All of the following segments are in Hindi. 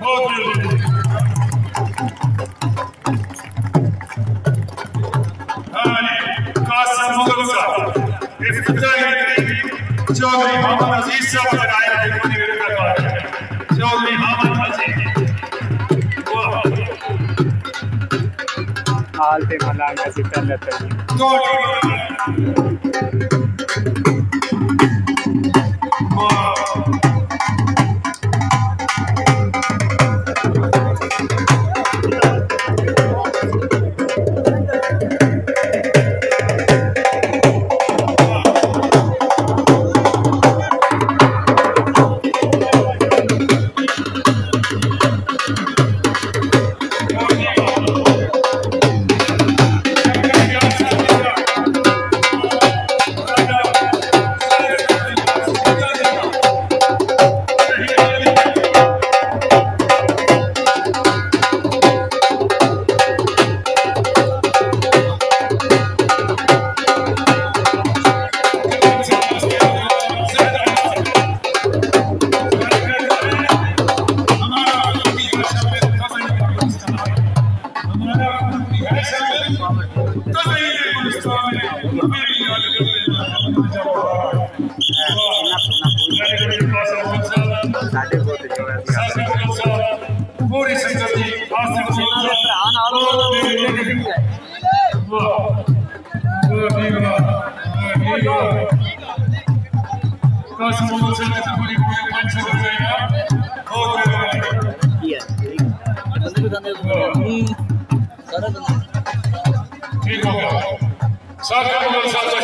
बहुत मेहरबानी हाँ जी कासिम मुगल साहब इफ्तारी चौधरी मोहम्मद अज़ीज़ साहब लगाए हैं बड़ी मेहनत का चौधरी मोहम्मद अज़ीज़ वाह हाल पे मलाना से पहले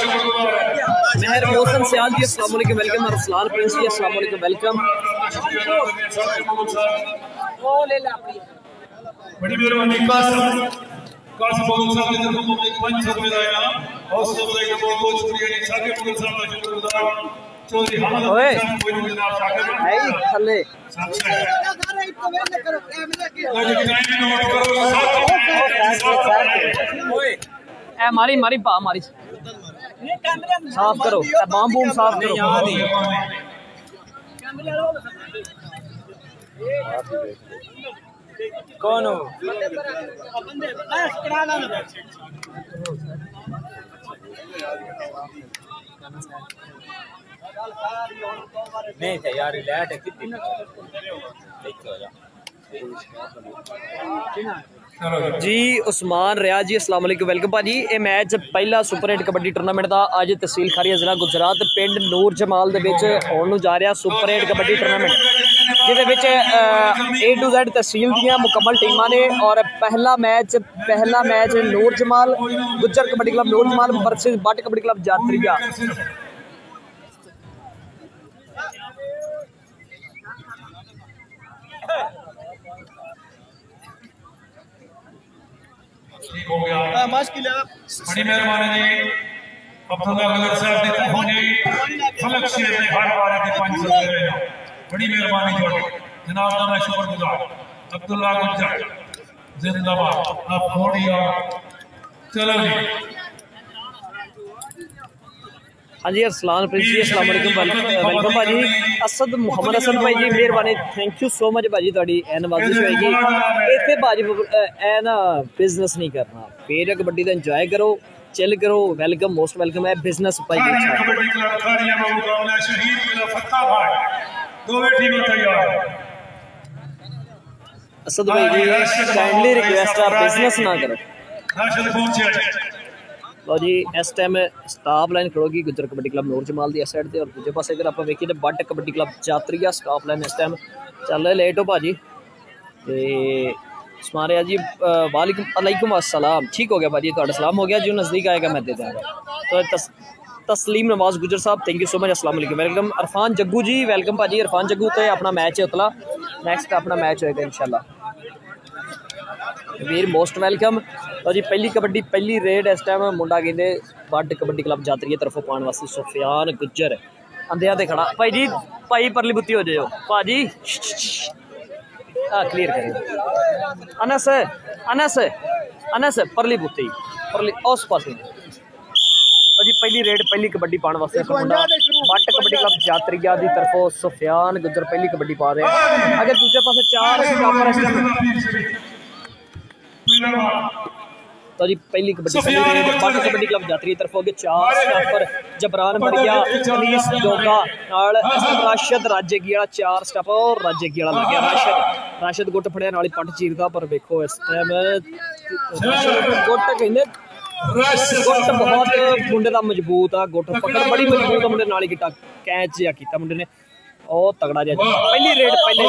मेहर मोहसन सियाल जी अस्सलाम वालेकुम वेलकम अरसलान प्रिंस जी अस्सलाम वालेकुम वेलकम बड़ी मेहरबानी कासिम कासिम मोहम्मद साहब ने तरफ़ को पंच सौ रुपए दाया हौसला अफजाई का बहुत बहुत शुक्रिया जी मोहम्मद साहब का शुक्रगुजार चौधरी हमद ओए। थल्ले ए मारी मारी पा मारी साफ़ करो ए बाम बूम साफ़ करो। कौन हो? नहीं था यार लाइट है कितनी? देखो जा। चलो ਜੀ, ਉਸਮਾਨ ਰਿਆਜ਼ ਜੀ, ਅਸਲਾਮ ਅਲੈਕੁਮ, ਵੈਲਕਮ ਭਾਜੀ। ਇਹ ਮੈਚ ਪਹਿਲਾ ਸੁਪਰ 8 ਕਬੱਡੀ ਟੂਰਨਾਮੈਂਟ ਦਾ ਅੱਜ ਤਹਿਸੀਲ ਖਾਰੀਆ ਜ਼ਿਲ੍ਹਾ ਗੁਜਰਾਤ ਪਿੰਡ ਨੂਰ ਜਮਾਲ ਦੇ ਵਿੱਚ ਹੋਣ ਨੂੰ ਜਾ ਰਿਹਾ ਸੁਪਰ 8 ਕਬੱਡੀ ਟੂਰਨਾਮੈਂਟ, ਜਿਹਦੇ ਵਿੱਚ A to Z ਤਹਿਸੀਲ ਦੀਆਂ ਮੁਕੰਮਲ ਟੀਮਾਂ ਨੇ ਔਰ ਪਹਿਲਾ ਮੈਚ ਪਹਿਲਾ match Noor Jamal, Gujjar kabaddi club Noor Jamal versus Butt kabaddi club Jatria ठीक हो गया। बड़ी मेहरबानी जी। अब्दुल्ला नगर साहब ने कहो जी। फलक से ने हर बार के पाँच सौ दे रहे बड़ी मेहरबानी जोड़ी जनाब का मैं शुक्रगुजार। अब्दुल्ला गुज्जर जिंदाबाद। आप थोड़ी चलो जी। हाँ जी अरसलान प्रिंस जी असलम वेलकम भाजी। असद मुहम्मद असद भाई जी मेहरबानी। थैंक यू सो मच भाजी थोड़ी एन नवाजिश होगी इतने भाजी एन ना बिज़नेस नहीं करना। फिर कबड्डी का इंजॉय करो चिल करो। वेलकम मोस्ट वेलकम है बिज़नेस भाई असद भाई जी काइंडली रिक्वेस्ट है बिज़नेस ना करो। तो जी इस टाइम स्टाफ लाइन खड़ोगी गुजर कबड्डी क्लब नोर जमाल की सैड साइड से और दूजे पास अगर आप देखिए तो Butt kabaddi club Jatria staff line इस टाइम चल रहे लेट हो भाजी तो समारे जी वालेकुम अलैकुम असलाम ठीक हो गया भाजी थोड़ा सलाम हो गया जो नज़दीक आएगा मैं देता देंगे तो तस, तसलीम नवाज़ गुजर साहब thank you so much Aslam welcome Arfan Jaggu ji welcome भाजी अरफान जग्गू तो अपना मैच है उतला नैक्सट अपना मैच होएगा इनशाला ਵੀਰ ਮੋਸਟ ਵੈਲਕਮ ਲਓ ਜੀ ਪਹਿਲੀ ਕਬੱਡੀ ਪਹਿਲੀ ਰੇਡ ਇਸ ਟਾਈਮ ਮੁੰਡਾ ਕਹਿੰਦੇ ਵੱਡ ਕਬੱਡੀ ਕਲੱਬ ਜਾਤਰੀਏ ਤਰਫੋਂ ਪਾਉਣ ਵਾਸਤੇ ਸੁਫਿਆਨ ਗੁੱਜਰ ਅੰਧਿਆਂ ਤੇ ਖੜਾ ਭਾਈ ਜੀ ਭਾਈ ਪਰਲੀ ਬੁੱਤੀ ਹੋ ਜਾਇਓ ਭਾਜੀ ਆ ਕਲੀਅਰ ਕਰਿਓ ਅਨਸ ਅਨਸ ਅਨਸ ਪਰਲੀ ਬੁੱਤੀ ਪਰਲੀ ਉਸ ਪਾਸੇ ਲਓ ਜੀ ਪਹਿਲੀ ਪਹਿਲੀ ਰੇਡ ਪਹਿਲੀ ਕਬੱਡੀ ਪਾਉਣ ਵਾਸਤੇ ਇਸ ਮੁੰਡਾ ਬੱਟ ਕਬੱਡੀ ਕਲੱਬ ਜਾਤਰੀਆ ਦੀ ਤਰਫੋਂ ਸੁਫਿਆਨ ਗੁੱਜਰ ਪਹਿਲੀ ਕਬੱਡੀ ਪਾ ਰਿਹਾ ਅਗੇ ਦੂਜੇ तो जी पहली कबड्डी पाटा कबड्डी क्लब जातरी तरफ हो गए चार स्टाफर जबरान मरिया अनीस डोगा राशद राजेगी वाला चार स्टाफ और राजेगी वाला लग गया राशद राशद गुट फड़िया नाल ही पट चीरदा पर देखो इस टाइम गुट कहने ਗੁੱਟ ਬਹੁਤ ਮੁੰਡੇ ਦਾ ਮਜ਼ਬੂਤ ਆ ਗੁੱਟ ਪਕੜ ਬੜੀ ਮਜ਼ਬੂਤ ਆ ਮੁੰਡੇ ਨਾਲ ਹੀ ਕਿਟਾ ਕੈਚ ਜਿਹਾ ਕੀਤਾ ਮੁੰਡੇ ਨੇ ਉਹ ਤਗੜਾ ਜਿਹਾ। ਪਹਿਲੀ ਰੇਡ ਪਹਿਲੇ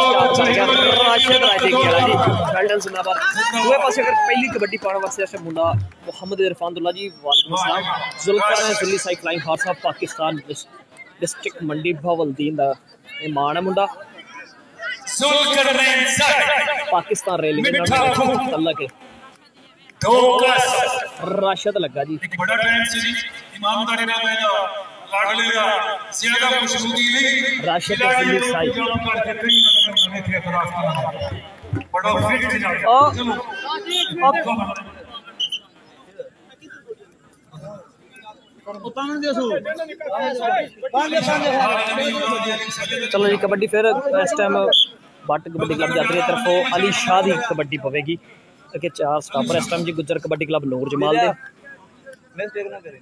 ਗਿਆ ਰਾਸ਼ਦ ਰਾਜੇ ਵਾਲਾ ਜੀ। ਗੋਲਡਨ ਜ਼ਿੰਦਾਬਾਦ। ਦੂਏ ਪਾਸੇ ਅਗਰ ਪਹਿਲੀ ਕਬੱਡੀ ਪਾਉਣ ਵਾਸਤੇ ਅਸੇ ਮੁੰਡਾ ਮੁਹੰਮਦ ਇਰਫਾਨੁੱਲਾ ਜੀ ਵਾਲੇਕੁਮ ਅਸਲਾਮ ਜ਼ੁਲਕਰ ਹੈ ਦਿੱਲੀ ਸਾਈ flying horse of Pakistan district Mandi Bahauddin ਦਾ ਇਹ ਮਾਣ ਹੈ ਮੁੰਡਾ। ਜ਼ੁਲਕਰਨੈਨ ਸਾਹਿਬ ਪਾਕਿਸਤਾਨ ਰੇਲਵੇ ਨਾਲ ਤਲਕ ਹੈ। ਦੋ ਕਸ ਰਾਸ਼ਦ ਲੱਗਾ ਜੀ। ਇੱਕ ਬੜਾ ਟਾਈਮ ਸੀ ਜੀ। ਇਮਾਨਦਾਰੀ ਨਾਲ ਇਹਦਾ चलो। जी कबड्डी फिर इस टाइम बट कबड्डी क्लब जाती है तरफों अली शाह की कबड्डी पवेगी। अगर चार स्टापर इस टाइम जी गुजर कबड्डी क्लब नूर जमाल दे। करें।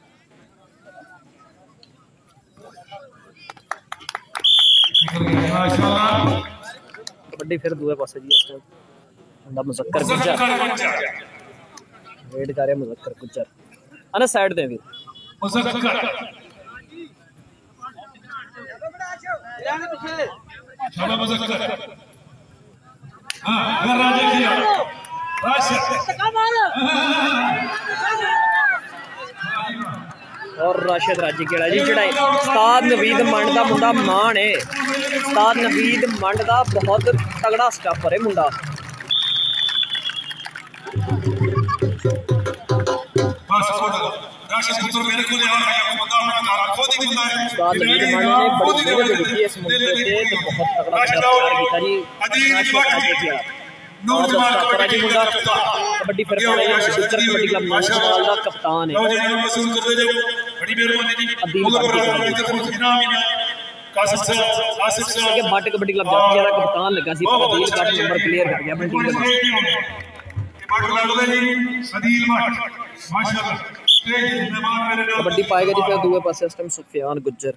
कबड्डी फिर दूए पास जी इस बंदा मुजक्कर गुज्जर वेट कर रहे मुजक्कर गुज्जर अरे साइड दे फिर मुजक्कर हाँ घर राजा किया राजा ਔਰ ਰਾਸ਼ਦ ਰਾਜੀ ਕਿਹੜਾ ਜੀ ਜਿਹੜਾ ਉਸਤਾਦ ਨਵੀਦ ਮੰਡ ਦਾ ਮੁੰਡਾ ਮਾਨ ਹੈ ਉਸਤਾਦ ਨਵੀਦ ਮੰਡ ਦਾ ਬਹੁਤ ਤਗੜਾ ਸਟਾਪਰ ਹੈ ਮੁੰਡਾ ਬਸ ਫੋਟੋ ਰਾਸ਼ਦ ਪੁੱਤਰ ਮੇਰੇ ਕੋਲ ਆ ਰਿਹਾ ਬੰਦਾ ਮੈਂ ਘਰ ਖੋਦ ਹੀ ਬੰਦਾ ਹੈ ਉਸਤਾਦ ਨਵੀਦ ਮੰਡ ਨੇ ਬੜੀ ਮਿਹਨਤ ਕੀਤੀ ਇਸ ਮੁੰਡੇ ਤੇ ਬਹੁਤ ਤਗੜਾ ਸਟਾਪਰ ਕੀਤਾ ਜੀ ਅਦੀਬ ਦੀ ਬਾਤ ਹੈ कबड्डी कप्तान है। कबड्डी। पाएगा जी फिर दूसरे पास इस टाइम सुफियान गुजर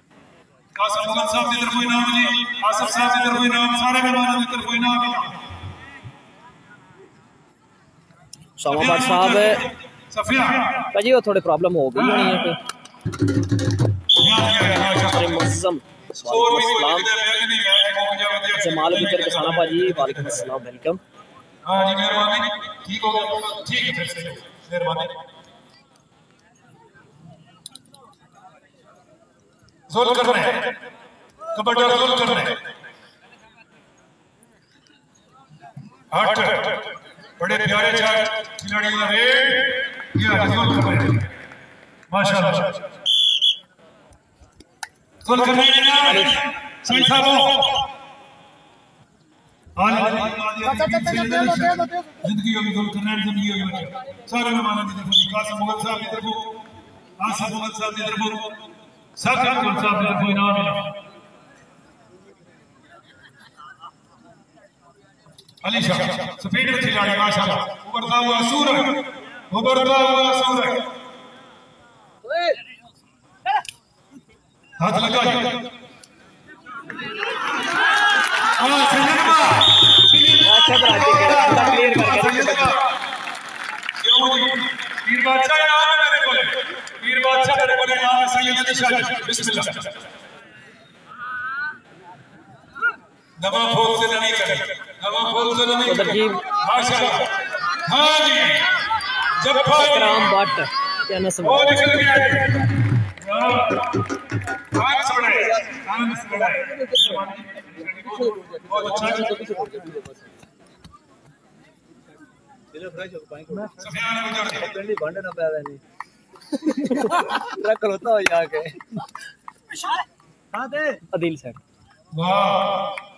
कासम साहब की तरफ़ इनाम जी आसिफ साहब की तरफ़ इनाम सारे मेहमानों की तरफ़ शामा भट्ट साहब भाजी वो थोड़ी प्रॉब्लम हो गई होनी है फिर। जमाल गुजर किसाना भाजी वालेकुम अस्सलाम वेलकम ठीक बड़े प्यारे चार खिलाड़ियों का रेड ये आज कर रहे हैं। माशाल्लाह। जोल कर रहे हैं ना सही साहब ज़िंदगी होगी गुल करना ज़िंदगी होगी। सारे मेहमानों की तरफ़ कासिम मुगल साहब की तरफ़ आसिफ मुगल साहब की तरफ़ साकिब मुगल साहब की तरफ़ इनाम अली शाह सफ़ेद खिलाड़ी माशाल्लाह। उभरता हुआ सूरज, उभरता हुआ सूरज। हाथ लगा हाँ पीर बादशाह नाम है मेरे को पीर बादशाह को नाम है, सैयद अली शाह बिस्मिल्लाह। दवा फोल से नहीं करें। हाँ इकराम भट्ट क्या नस्ल हाँ। है अच्छा ट्रक हो जाके हाँ अदिल सर वाह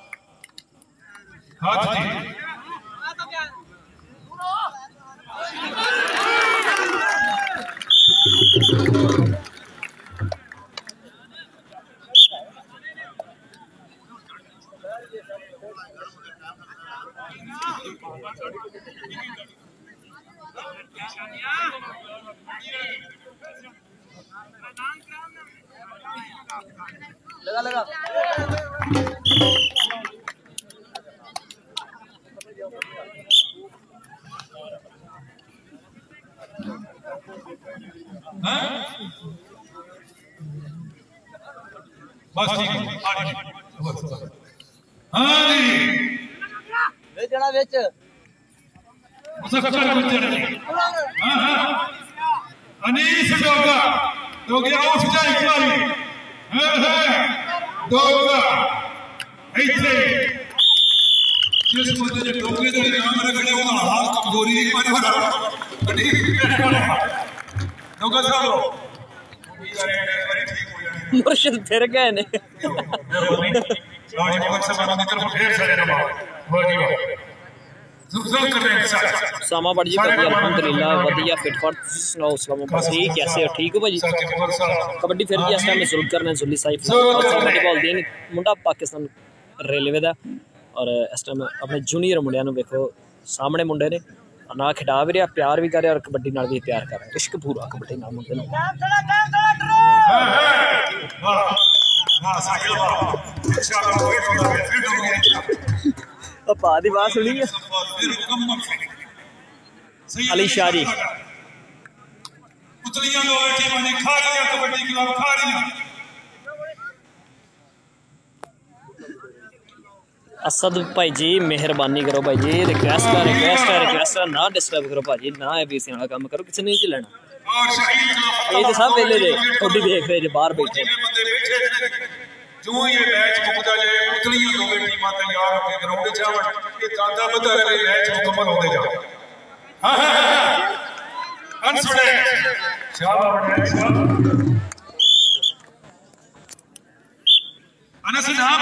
लगा लगा। बस ठीक है हाँ जी। हाँ जना विच मुसक्कर गुजर जी हाँ। हाँ अनीस डोगा। तो गया उठ जा एक बारी हाँ हाँ। डोगा। ऐसे जिस ने डोगे दे नाम रखने वो हाल कमज़ोरी अनीस डोगा ठीक हो मुर्शिद फिर गए ने। सामा बड़ जी कबड्डी अलहमदुलिल्लाह वधिया फिट फॉर सनो सलाम कैसे हो? ठीक हो भाजी कबड्डी फिर जी इस जुलकर ने जुली साहिब कबड्डी बॉल देन। मुंडा पाकिस्तान रेलवे का और इस टाइम अपने जूनियर मुंडिया देखो सामने मुंडे ने ना खिडा भी रहा प्यार भी कर रहा और कबड्डी भी प्यार कर रहा इश्क पूरा कबड्डी मुझे पा दी अली शारी असद भाई जी मेहरबानी करो भाई जी। रिक्वेस्ट है रिक्वेस्ट है रिक्वेस्ट है ना डिस्टर्ब करो भाई ना एबीसी वाला काम करो किसी ने नहीं लेना। ये तो सब वेले दे थोड़ी देख रहे बाहर बैठे। जो ये मैच मुकदा जाए उतलियाँ दोवे टीमां तैयार होके ग्राउंड च आवण ये तांदा बता रहे मैच मुकम्मल होते जाओ। हाँ हाँ अनसुने शाबाश बढ़िया शाबाश अनस साहब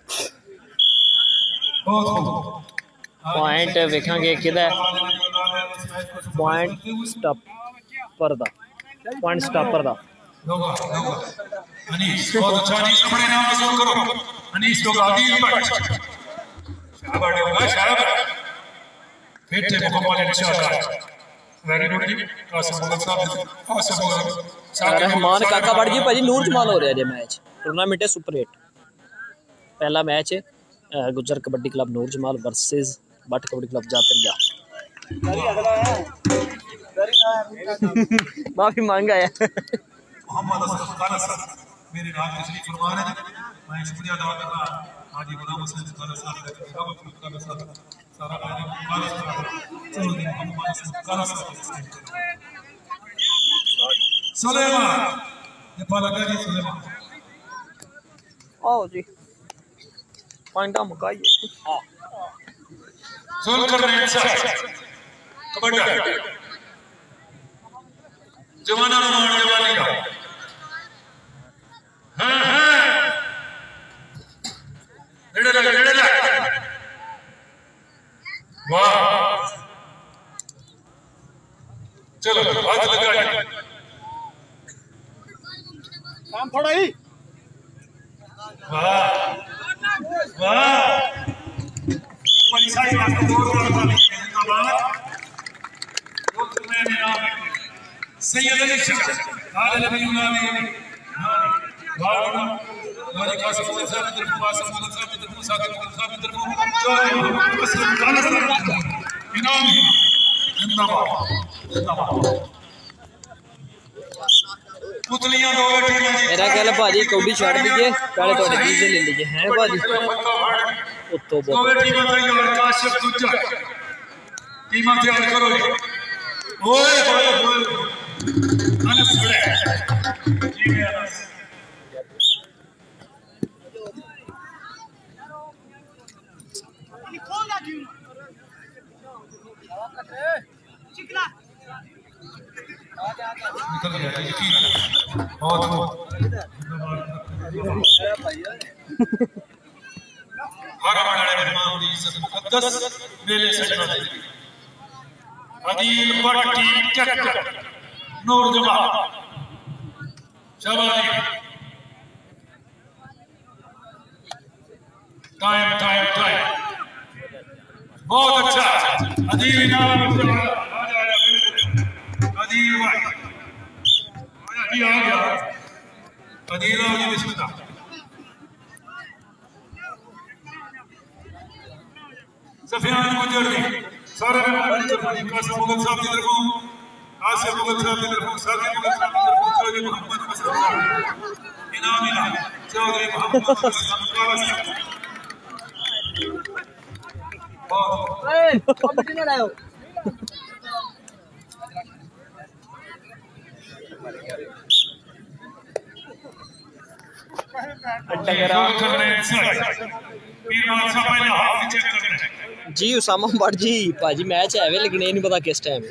बहुत खूब ਪੁਆਇੰਟ ਵੇਖਾਂਗੇ ਕਿਹਦਾ ਪੁਆਇੰਟ ਸਟਾਪਰ ਦਾ ਪੁਆਇੰਟ ਸਟਾਪਰ ਦਾ होगा होगा अनीस बहुत अच्छा अनीस अपने नाम वसूल करो अनीस होगा आदिल भट्ट शाबाश होगा शाबाश फिर थे मुकम्मल इंशाल्लाह वेरी गुड जी कासिम मुगल साहब कासिम मुगल रहमान काका बड़ जी ਭਾਜੀ ਨੂਰ ਜਮਾਲ ਹੋ ਰਿਹਾ ਜੇ ਮੈਚ ਟੂਰਨਾਮੈਂਟ ਹੈ ਸੁਪਰ 8 ਪਹਿਲਾ ਮੈਚ ਹੈ Gujjar kabaddi club Noor Jamal versus Butt kabaddi club Jatria. माफ़ी मांग आया। सुलेमा ये जी। पॉइंटा मुकाइए। जोल कर रहे हैं साहब कबड्डी। जवाना मान जवानी का। हाँ हाँ। नेड़े लगा नेड़े लगा वाह। चलो हाथ लगा काम थोड़ा ही। वाह। वास्ते दो दो वाली जिंदाबाद दो तुम्हें नाम सैयद अली शाह आल नबी नामी वाह गाजी कासिम मुगल साहब की तरफ़ वासिम साहब की तरफ़ साकिब मुगल साहब की तरफ़ चौधरी असलम इनाम ही जिंदाबाद ਪੁਤਲੀਆਂ ਦੋ ਬੈਠੀਆਂ ਜੀ ਮੇਰਾ ਗੱਲ ਭਾਜੀ ਕੌਡੀ ਛੱਡ ਦਈਏ ਪਹਿਲੇ ਤੁਹਾਡੇ ਵੀਰ ਦੇ ਲੈ ਲਈਏ ਹੈ ਭਾਜੀ ਉੱਤੋਂ ਬਹੁਤ ਦੋ ਬੈਠੀਆਂ ਤਾਂ ਲੜਕਾ ਸ਼ਬ ਦੂਜਾ ਟੀਮਾਂ ਤਿਆਰ ਕਰੋ ਓਏ ਹੋਏ ਹੋਏ ਅਨਸ ਬੜਾ ਜੀ ਮੇਰਾ निकल गया यकीन बहुत बहुत हर हमारे मेहमान की इज़्ज़त मुकद्दस मेरे सजना दे अदील भट्टी चक्कर नूर जमा शाबाश टाइम टाइम टाइम बहुत अच्छा अदील इनाम आ जा आ जा अदील भाई आया जी आ गया अदील आओ जी बिस्मिल्लाह सफियान गुजर ने सारे मेहमान की तरफ़ जी कासिम मुगल साहब की तरफ़ आसिफ मुगल साहब की तरफ़ साकिब मुगल साहब की तरफ़ चौधरी मोहम्मद मसरूर साहब इनाम इनाम चौधरी मोहम्मद मसरूर साहब बहुत टकरा कर रहे हैं सर पीर बादशाह पहले हाफ़ चेक कर रहे हैं जी उसामा बट जी भाजी मैच है वे लेकिन ये नहीं पता किस टाइम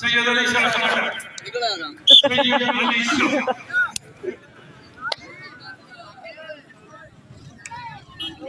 सैयद अली शाह खान सैयद अली शाह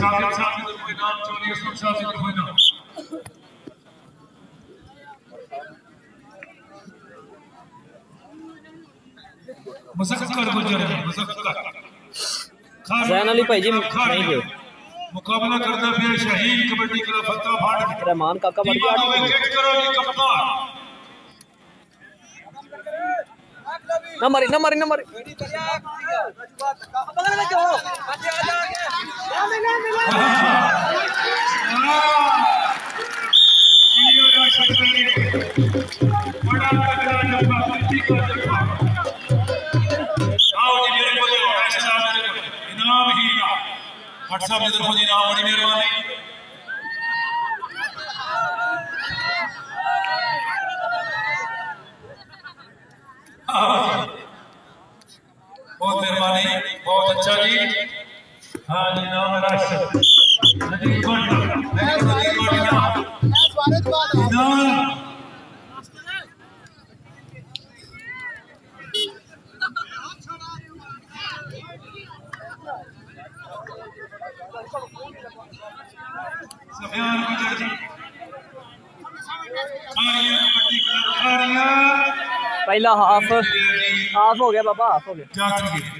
साकिब साहब की तरफ़ इनाम चौधरी असलम साहब की तरफ़ इनाम मुजक्कर गुजर है जैन अली भाई जी नहीं गए मुकाबला करता शहीद कबड्डी क्लब फाड़ रहमान काका करो जी कप्तान। ना मारी ना मारी ना मारी। आओ जी मेरे को दो ऐसे साहब मेरे को इनाम ही इनाम भट्ट साहब की तरफ़ इनाम बड़ी मेहरबानी आओ जी। बहुत मेहरबानी हाँ जी नाम राशिद सफियान गुजर जी। पहला हाफ़। हाफ़ हो गया बाबा हाफ़ हो गया?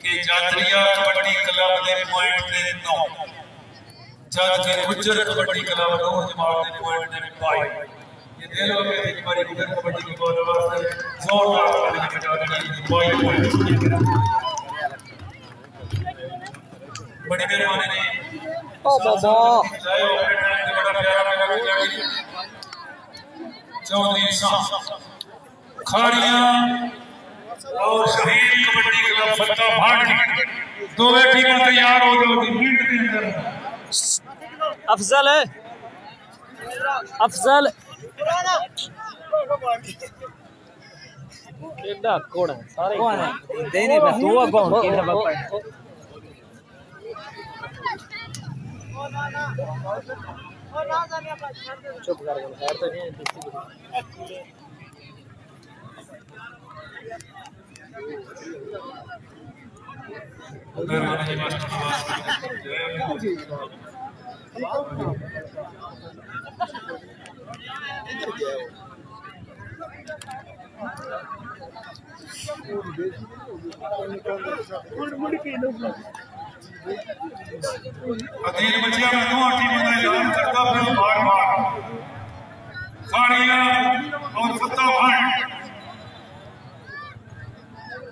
लो जी कबड्डी की पोजीशन इस तरह है कि जातरिया कबड्डी क्लब ਦੇ ਪੁਆਇੰਟ ਨੇ 9 ਜਦ ਕਿ ਗੁੱਜਰ ਕਬੱਡੀ ਕਲੱਬ ਨੂੰ ਜਮਾਤ ਦੇ ਪੁਆਇੰਟ ਨੇ 22 ਇਹ ਦੇ ਲੋ ਕਿ ਇੱਕ ਵਾਰੀ ਗੁੱਜਰ ਕਬੱਡੀ ਦੀ ਬੋਲ ਵਾਸਤੇ ਜ਼ੋਰਦਾਰ ਤਾਲੀ ਬਜਾ ਦੇਣੀ 22 ਪੁਆਇੰਟ ਬੜੀ ਮਿਹਰਬਾਨੀ ਨੇ ओ बाबा चाहे वो अपने टाइम से बड़ा प्यारा मेला लग जाएगी चौधरी साहब खाड़ियां और शहीद कबड्डी क्लब फत्ता भाटी दोवे टीमें तैयार हो जाओगी मिनट के अंदर अफजल है। अफजल। केड़ा है? सारे कौन है? देने पे कौन बापा। चुप कर गया खैर तो नहीं है मेहरबानी जी मास्टर अधीर बच्चिया मैं दो टीमों का ऐलान करता फिर बार बार खाड़िया और फत्ता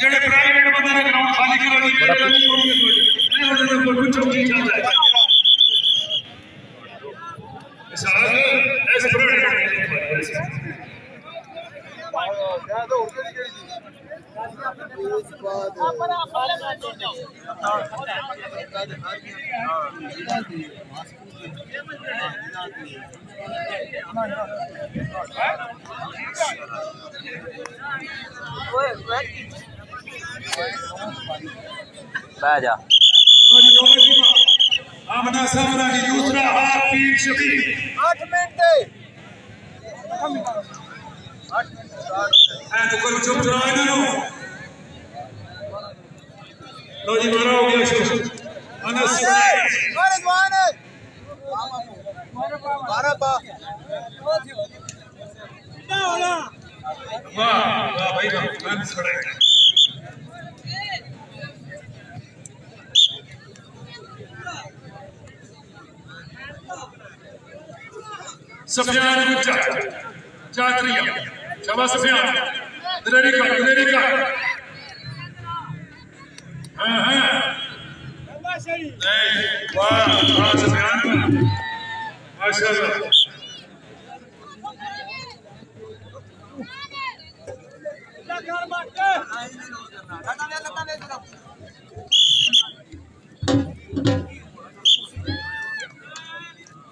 ਜਿਹੜੇ ਪ੍ਰਾਈਵੇਟ ਬੰਦੇ ਨੇ ਗਰਾਊਂਡ ਖਾਲੀ ਕਰਾ ਦੀ ਮੇਰੇ ਨਹੀਂ ਹੋਣਗੇ ਇਹ ਉਹਦੇ ਕੋਲ ਕੁਝ ਨਹੀਂ ਚੱਲਦਾ ਸਾਲ ਇਸ ਪ੍ਰਾਈਵੇਟ बह जा। अपना सामना ही दूसरा हाथ तीर शबीर आठ मिनट। आठ मिनट ऐ तो करो चुप चुराए ना लो लो जी मारा हो गया शुरू अनस। अरे जवान है। बारह बा वाह वाह भाई वाह मैं भी खड़ा है। सफियान गुज्जा चात्रिया शबा सफियान दरेरी का दरेरी का हाँ हाँ नहीं वाह वाह सफियान माशाल्लाह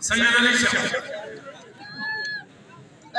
सैयद अली शाह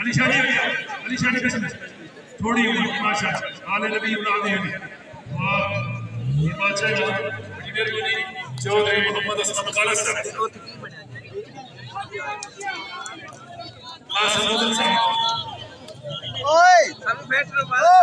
अनिशानी अनिशानी कसम थोड़ी उम्र की बादशाह आले नबी उलाद है वाह ये बादशाह जो इधर भी नहीं चौधरी मोहम्मद असलम काला साहब क्लास अनुदन साहब ओए हम बैठ रहे हो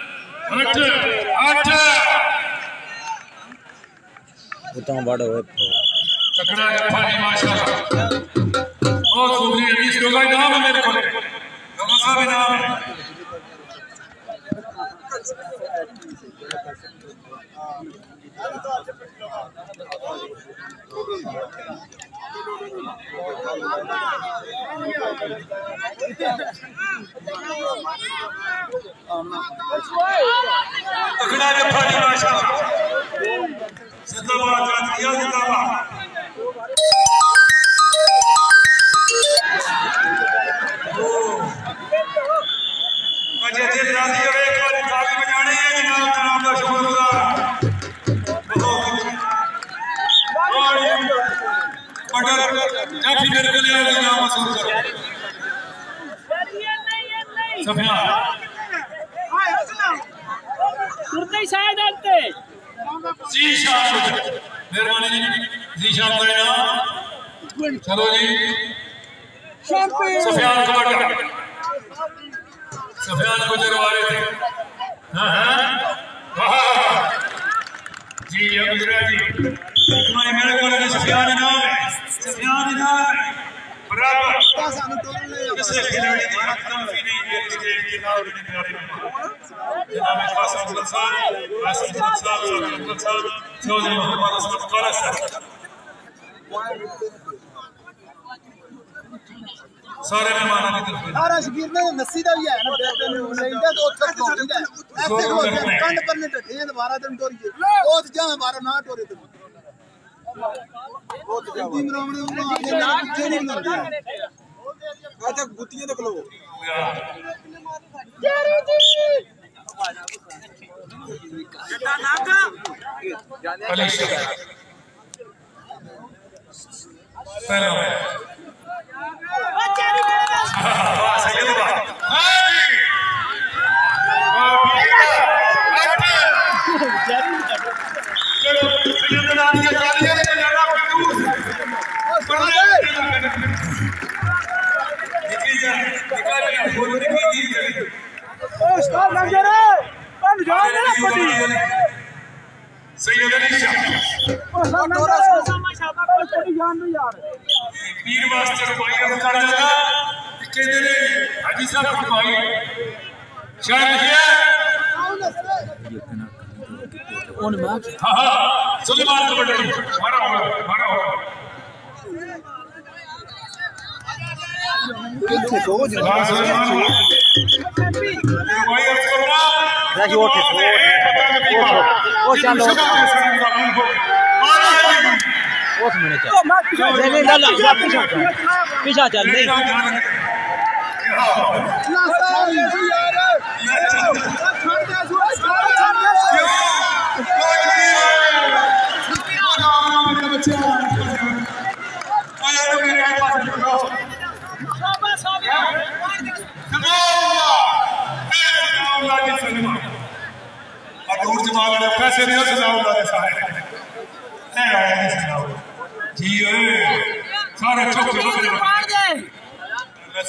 उतना बड़ होए तकड़ा जी माशाल्लाह। बहुत शुक्रिया इस लोग नाम है मेरे को लोगों साहब नाम है। तकड़ा जफा जी माशाल्लाह जिंदाबाद। जातिया जिंदाबाद अजय जी राजी होवे एक बार ताली बजानी है जनाब जनाब का सुरते शायद आते। जी शाह मेहरबानी जी। शाह करे ना। चलो जी। सफियान को बटा सफियान को जरवारे थे। हाँ हाँ। जी अबुजरा जी। तुम्हारे मेरे को लगे सफियान नाम है सफियान नाम है की सारे मेहमानों की तरफ़ सारा शकीर ने नस्सी दा भी है ना बेटे ने लेंदा तो उत्थे टोरीदा ऐसे हो गया कंड पर ने बारह दिन टोरी ओ तो जा बारह ना टोरे तो। ਹਿੰਦੀ ਬ੍ਰਾਹਮਣ ਨੂੰ ਆਖਦੇ ਨਾ ਬੱਚੇ ਨਹੀਂ ਬਣਾਉਂਦੇ ਆ ਤੱਕ ਗੁੱਤੀਆਂ ਤੱਕ ਲਵੋ ਜੈਰੀ ਜੀ ਜੱਟਾ ਨਾਗਾ ਅਲੈਕਸ਼ਨ ਪਹਿਲਾ ਬੱਚੇ ਨਹੀਂ ਬਣਾਉਂਦੇ ਵਾਹ ਸਹੀ ਬਾਤ ਹਾਏ ਵਾਹ ਬੀੜਾ ਜੈਰੀ ਚਲੋ ਸੁਜਨ ਨਾਮ ਕੇ निकल जा बोल निकल जी सैयद अली शाह पीर मास्टर भाई का कर लगा कहते ने हाजी साहब फरमाई शायद है हाँ हाँ सुलेमान को बटन मारा हो मारा हो हाँ सुलेमान भाई अब कमरा राज़ी उठ ओ चलो उस मैंने चल नहीं नहीं ला ला पीछा चल पीछा चल नहीं ਨਾ चुनाव लड़े पैसे नहीं चुनाव लड़े सारे है आया चुनाव जी सारे चौके बकरे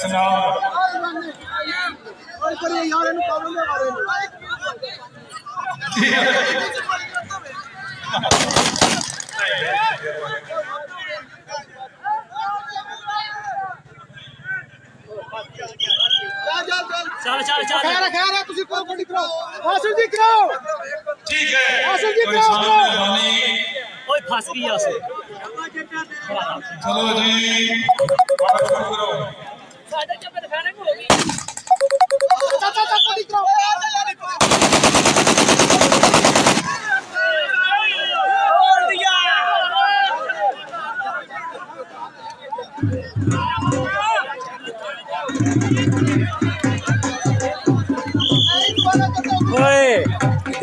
चुनाव Yeah. चल चल। चल खा रहा खा रहा तुझे को को दिखरो आसुर जी कराओ ठीक है। आसुर जी कराओ ओए फंस गया आसुर चलो जी करो सादा चप्पल खाने को होगी चल चल चल को दिखरो